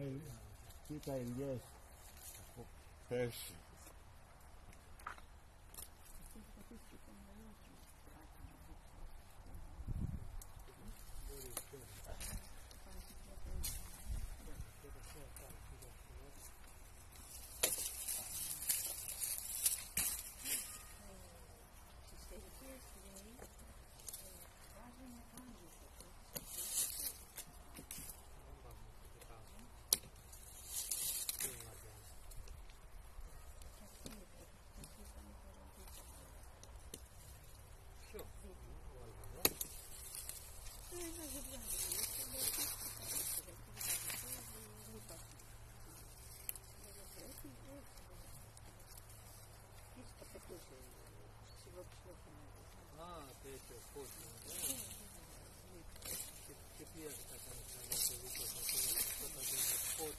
Hey, quita el yes. А, ты еще поздно.